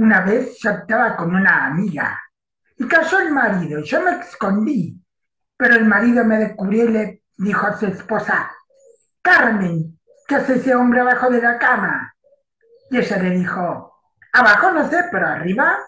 Una vez yo estaba con una amiga y cayó el marido yo me escondí, pero el marido me descubrió y le dijo a su esposa, Carmen, ¿qué hace ese hombre abajo de la cama? Y ella le dijo, abajo no sé, pero arriba